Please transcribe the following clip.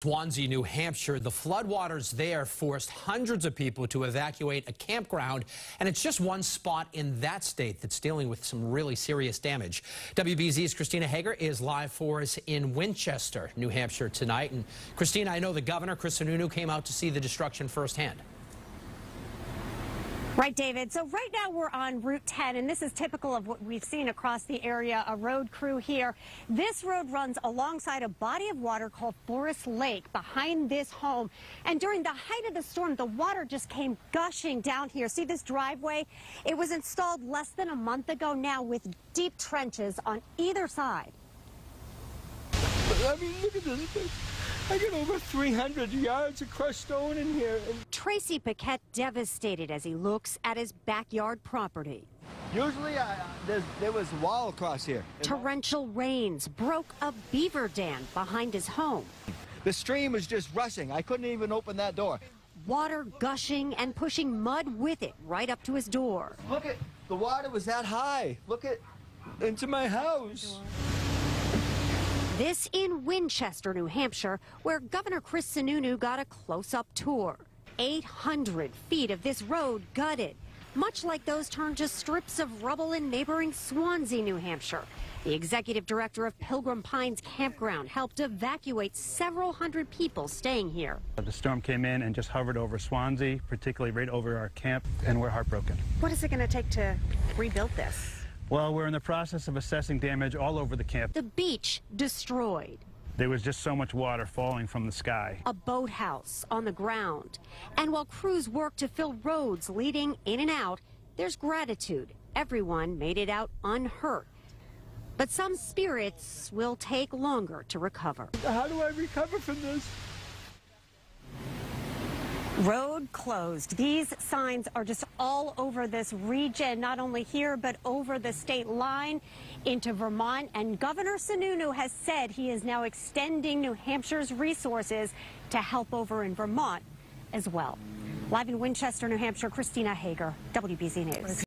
Swanzey, New Hampshire, the floodwaters there forced hundreds of people to evacuate a campground, and it's just one spot in that state that's dealing with some really serious damage. WBZ's Christina Hager is live for us in Winchester, New Hampshire tonight. And Christina, I know the governor, Chris Sununu, came out to see the destruction firsthand. Right, David. So right now we're on Route 10, and this is typical of what we've seen across the area, a road crew here. This road runs alongside a body of water called Forest Lake behind this home. And during the height of the storm, the water just came gushing down here. See this driveway? It was installed less than a month ago now with deep trenches on either side. I mean, look at this. I got over 300 yards of crushed stone in here. Tracy Paquette devastated as he looks at his backyard property. Usually I, there was a wall across here. Torrential rains broke a beaver dam behind his home. The stream was just rushing. I couldn't even open that door. Water gushing and pushing mud with it right up to his door. Look at, the water was that high. Look at, into my house. This in Winchester, New Hampshire, where Governor Chris Sununu got a close-up tour. 800 feet of this road gutted, much like those turned to strips of rubble in neighboring Swanzey, New Hampshire. The executive director of Pilgrim Pines Campground helped evacuate several hundred people staying here. Uh, the storm came in and just hovered over Swanzey, particularly right over our camp, and we're heartbroken. What is it going to take to rebuild this? Well, we're in the process of assessing damage all over the camp. The beach destroyed. There was just so much water falling from the sky. A boathouse on the ground. And while crews work to fill roads leading in and out, there's gratitude. Everyone made it out unhurt. But some spirits will take longer to recover. How do I recover from this? Road closed. These signs are just all over this region, not only here, but over the state line into Vermont. And Governor Sununu has said he is now extending New Hampshire's resources to help over in Vermont as well. Live in Winchester, New Hampshire, Christina Hager, WBZ News.